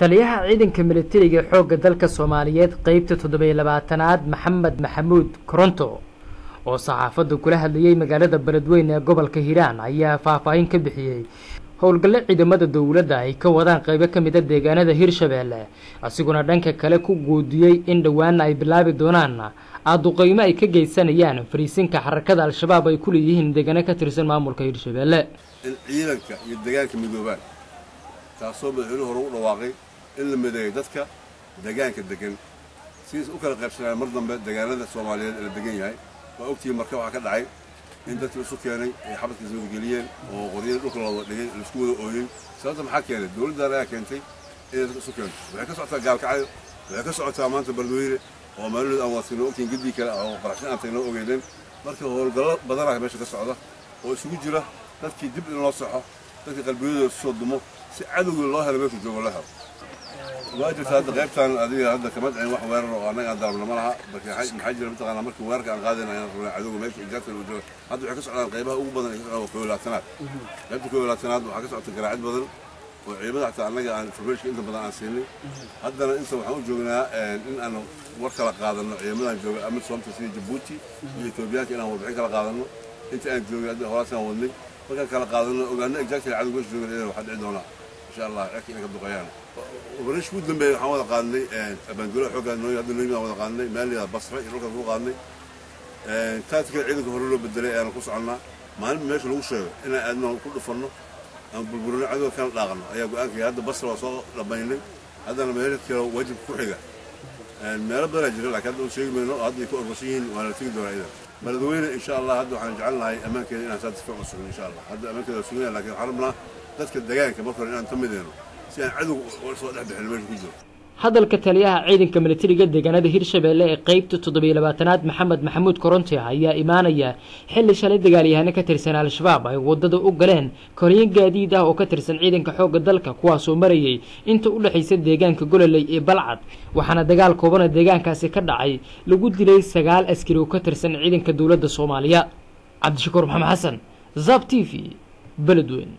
taliyaha ciidanka militariga xoogga dalka soomaaliyeed qeybta toddobiyo labaatanaad maxamed maxamuud koronto oo saxaafadda kula hadlayey magaalada beledweyne ee gobolka hiiraan ayaa faahfaahin ka bixiyey howlgalle ciidamada dowladda ay ka wadaan qeybo ka mid a deegaanada hirshabeelle asiguna dhanka kale ku guudiyey in dhowaana ay bilaabi doonaan aaduqeymo ay ka geysanayaan fariisinka xarakada al-shabaab ay ku leeyihiin deegaano ka tirsan maamulka hirshabeelle in ciidanka iyo deegaanka midoobaan taasoo madaxweynuhu hore u dhawaaqay in la mideeyo dadka deegaanka degan sidiis u kala qaybsanaya mar dambe deegaanada soomaaliyeed ee la degan yahay waa ogtihiin marka waxaa ka dhacay in dadkii isu keenay ay xabadka iswadageliyeen oo qoryada dhulka la wada dhigay la isku wada ooyey sababta maxaa keenay dowladdan ayaa keentay inay dadka isu keento waxay ka socotaa gaalkacyo waxay ka socotaa maanta beledweyne oo maalidood aan waadsinoo ogtihiin gedii kale oo qaraxshin aan tagnoo ogeyneen marka howlgallo badanaa meesha ka socda oo isugu jira dadkii dib in loo soxo dadka qalbiyadooda soo dumo si cadowga loo helo meesha joogo loo helo qaybtaan adiga hadda kama dhicin wax weerar oo annaga aan daarabno ma laha maxaa jira mataqaanaa markii weerarka aan qaadayna ayaan rabnaa cadowga meesha ijaabta uu joogo hadda waxay ka socdaan qaybaha ugu badan ay ka socdaan waa kooyo labaatanaad qaybta kooyo labaatanaad waxaa ka socota garaacid badan oo ciidamada xataa annaga aan informationka inta badan aan siinay haddana inta waxaan u joognaa in aan war kala qaadano ciidamadan jooga amid soomta sida jabuuti iyo etoobiyaanka inaan warbixin kala qaadano inta aan joogay hadda horaasaan wadnay markaan kala qaadano ogaano exactly cadow meesha joogan inay waxaa dhici doonaa insha allah cirka inay ka duqayaan operation ugu dambeeya waxaan wada qaadnay abaangulaha xooggaa noo hadda noo wada qaadnay maaliyada basra iyo dhulkaas ku qaadnay. Taatikada ciidanka hore loo bedelay ayaanu ku soconnaa. Maalinba meesha lagu sheego inaan aadno ku dhufanno aan burburino cadowga kana dhaaqno. Ayaa go'aankaya hadda basra waa soo dhamaynay haddana meelo kale waajibka ku xiga. Meelo badanaa jira laakiin hadda u sheegi mayno oo hadda ay ku ormasan yihiin waana la tegi doonaa idan beledweyne insha allah hadda waxaan jecelnahay ammaankeeda inaan saa difaac u sugno insha allah hadda ammaankeeda sugnaya laakiin waxaan rabnaa dadka deegaanka marka hore inaan ka mideyno si aan cadowga soo dhex bixin meesha ku jiro hadalka taliyaha ciidanka militariga deegaanada hirshabeelle ee qeybta toddobiyo labaatanaad maxamed maxamuud koronti ayaa imaanaya xilli shalay dagaalyahano ka tirsan al-shabaab ay waddada u galeen koryo gaadiid ah oo ka tirsan ciidanka xoogga dalka kuwaasoo marayay inta u dhexaysa deegaanka gololey iyo balcad waxaana dagaal koobana deegaankaasi ka dhacay lagu dilay sagaal askari oo ka tirsan ciidanka dowladda soomaaliya. Cabdishakuur maxamed xasan zab t v beledweyn